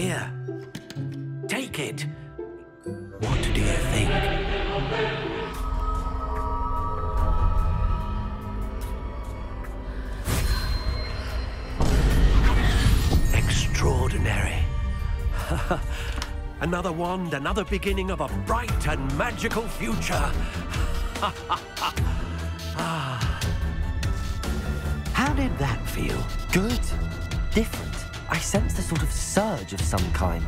Here. Take it. What do you think? Extraordinary. another wand, another beginning of a bright and magical future. Ah. How did that feel? Good. Different. I sensed a sort of surge of some kind.